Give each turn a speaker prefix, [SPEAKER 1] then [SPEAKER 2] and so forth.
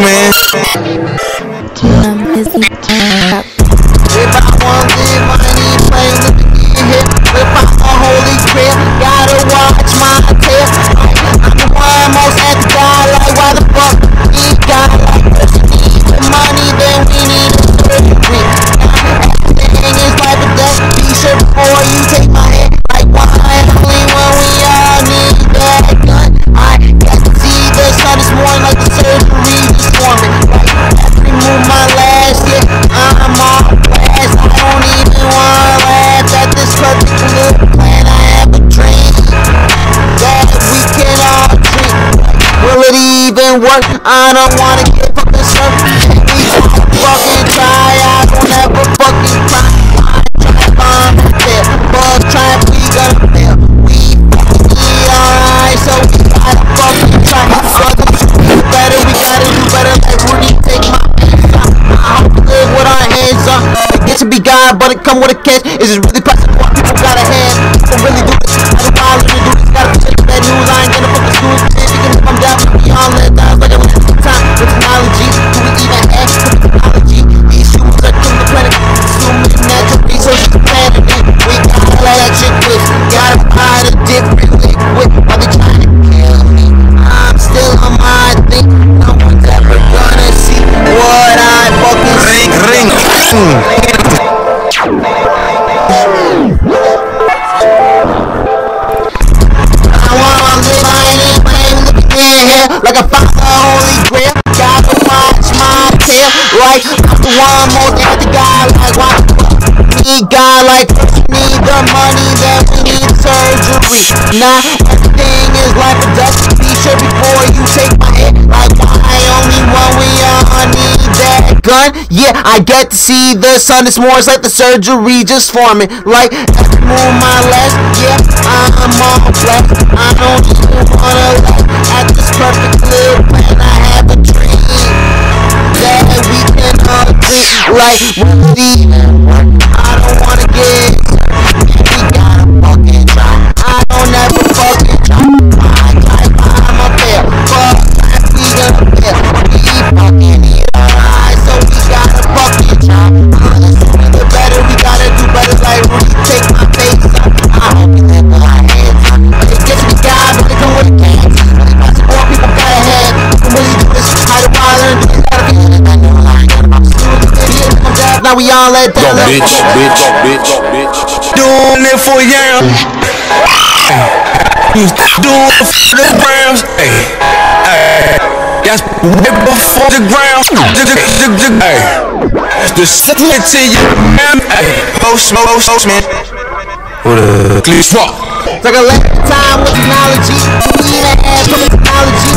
[SPEAKER 1] man.
[SPEAKER 2] Even work? I don't wanna get fucking. We fucking try. I don't ever fucking try. I try to find a fail, but try we gonna fail. We fucking alright, so we gotta fucking try. Brothers, do better. We gotta do better. Like Rudy, take my hands. I hope to live with our hands. It gets be God, but it come with a catch. Is it really possible? People gotta have? People really do this. I don't like I found the holy grail. Gotta watch my tail, like I'm the one more than the guy, like why need God like we need the money, then we need surgery. Now everything is life or death. Gun. Yeah, I get to see the sun this morning, it's like the surgery just forming. Like move my last, yeah, I'm all blessed. I don't even wanna at this perfect plan. I have a dream that we can all. Like work? I don't wanna get Now we all let
[SPEAKER 1] Go,
[SPEAKER 2] down.
[SPEAKER 1] bitch, bitch, bitch, bitch.
[SPEAKER 3] Doing it for yam. Doing it for the grams. Hey, hey. That's way before the ground. Hey, the settlement to you, man. Hey, post, post, post, man. What a clean swap.
[SPEAKER 2] It's like a lifetime with technology. We need an ass from technology.